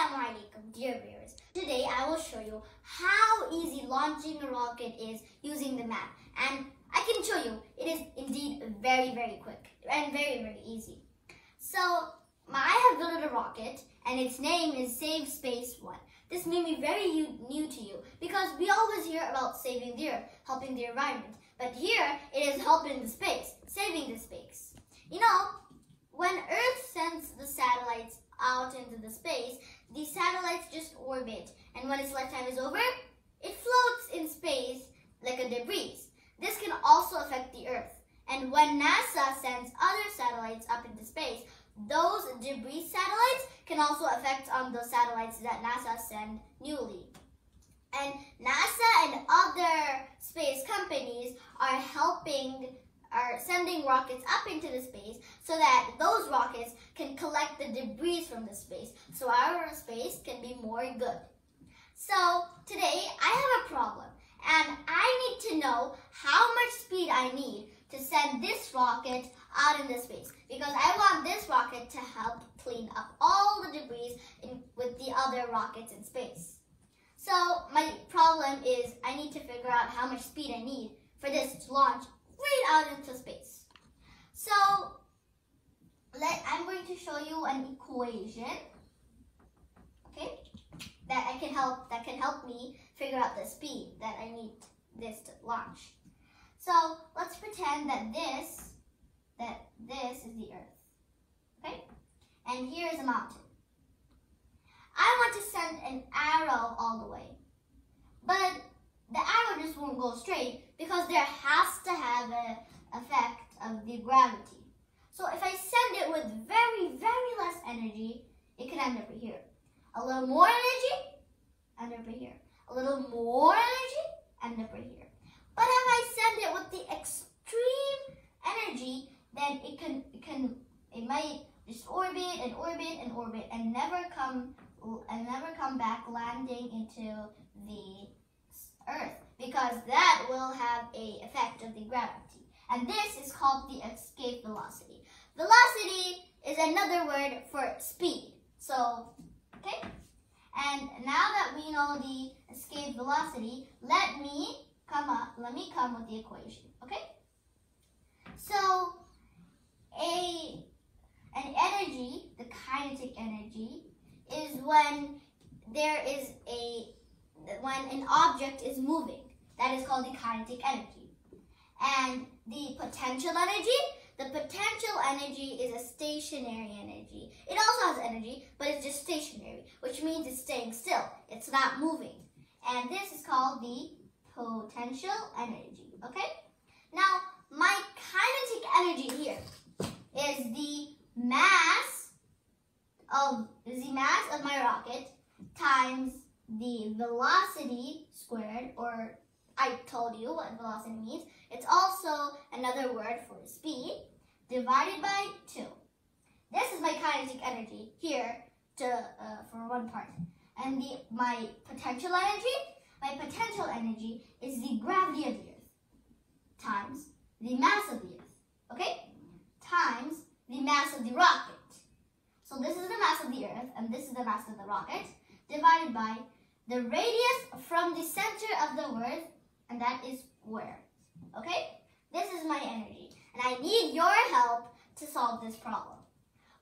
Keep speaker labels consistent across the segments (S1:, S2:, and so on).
S1: Assalamu alaikum, dear viewers. Today I will show you how easy launching a rocket is using the map. And I can show you, it is indeed very, very quick and very, very easy. So, I have built a rocket and its name is Save Space One. This may be very new to you because we always hear about saving the earth, helping the environment. But here, it is helping the space, saving the space. You know, when Earth sends the satellites out into the space, the satellites just orbit. And when its lifetime is over, it floats in space like a debris. This can also affect the Earth. And when NASA sends other satellites up into space, those debris satellites can also affect on the satellites that NASA send newly. And NASA and other space companies are helping are sending rockets up into the space so that those rockets can collect the debris from the space so our space can be more good. So today I have a problem and I need to know how much speed I need to send this rocket out into space because I want this rocket to help clean up all the debris in, with the other rockets in space. So my problem is I need to figure out how much speed I need for this to launch right out into space. So let, I'm going to show you an equation, okay, that I can help that can help me figure out the speed that I need this to launch. So let's pretend that this that this is the earth, okay, and here is a mountain. I want to send an arrow all the way, but the arrow just won't go straight because there has to have an effect of the gravity. So if I send it with very, very less energy, it can end over here. A little more energy, end over here. A little more energy, end over here. But if I send it with the extreme energy, then it can, it can, it might just orbit and orbit and orbit and never come and never come back landing into the Earth because that will have a effect of the gravity. And this is called the escape velocity. Velocity is another word for speed. So, okay? And now that we know the escape velocity, let me come up, let me come with the equation, okay? So, a an energy, the kinetic energy, is when there is a when an object is moving. That is called the kinetic energy. And the potential energy, the potential energy is a stationary energy. It also has energy, but it's just stationary, which means it's staying still. It's not moving. And this is called the potential energy, okay? Now, my kinetic energy here is the mass of the mass of my rocket times the velocity squared, or I told you what velocity means. It's also another word for speed, divided by 2. This is my kinetic energy here to, uh, for one part. And the, my potential energy, my potential energy is the gravity of the Earth times the mass of the Earth, okay? Times the mass of the rocket. So this is the mass of the Earth, and this is the mass of the rocket, divided by the radius from the center of the earth, and that is where. Okay? This is my energy, and I need your help to solve this problem.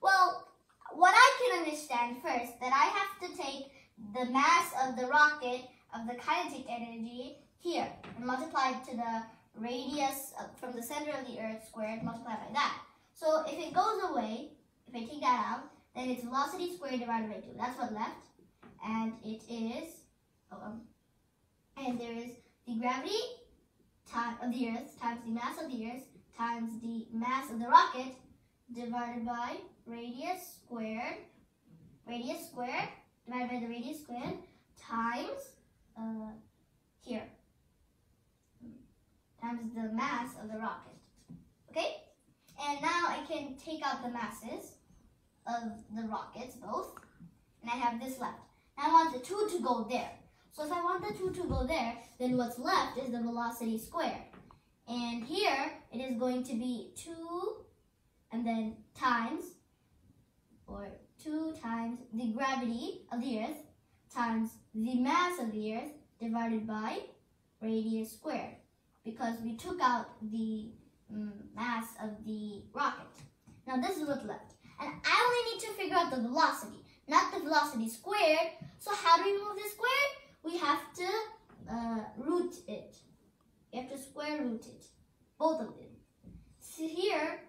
S1: Well, what I can understand first, that I have to take the mass of the rocket, of the kinetic energy, here, and multiply it to the radius from the center of the earth squared, multiplied by that. So if it goes away, if I take that out, then it's velocity squared divided by 2. That's what left. And it is um, and there is the gravity time of the Earth times the mass of the Earth times the mass of the rocket divided by radius squared, radius squared divided by the radius squared times uh, here times the mass of the rocket. Okay? And now I can take out the masses of the rockets, both, and I have this left. Now I want the two to go there. So if I want the 2 to go there, then what's left is the velocity squared. And here, it is going to be 2 and then times, or 2 times the gravity of the Earth times the mass of the Earth divided by radius squared because we took out the um, mass of the rocket. Now this is what's left. And I only need to figure out the velocity, not the velocity squared. So how do we move the squared? We have to uh, root it. You have to square root it, both of them. So here,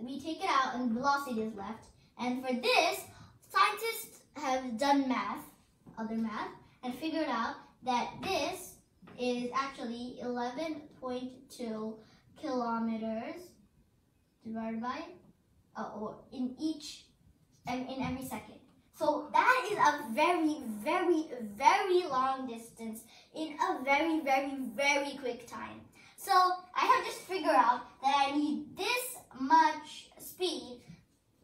S1: we take it out and velocity is left. And for this, scientists have done math, other math, and figured out that this is actually 11.2 kilometers divided by, uh, or in each, in every second. So that is a very, very, very long distance in a very, very, very quick time. So I have just figured out that I need this much speed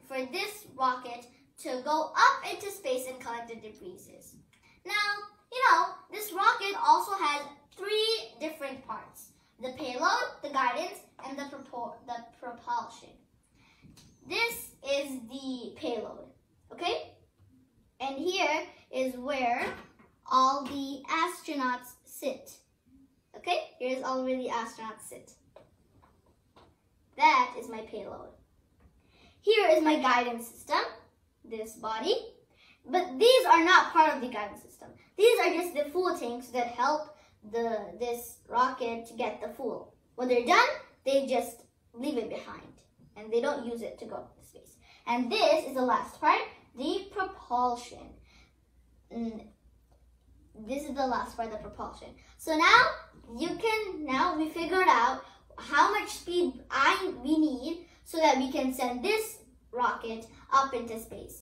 S1: for this rocket to go up into space and collect the debris. Now, you know, this rocket also has three different parts. The payload, the guidance, and the, the propulsion. This is the payload, okay? And here is where all the astronauts sit. Okay, here's all where the astronauts sit. That is my payload. Here is my guidance system, this body. But these are not part of the guidance system. These are just the fuel tanks that help the this rocket to get the fuel. When they're done, they just leave it behind and they don't use it to go to space. And this is the last part, the propulsion. And this is the last part, the propulsion. So now you can, now we figured out how much speed I we need so that we can send this rocket up into space.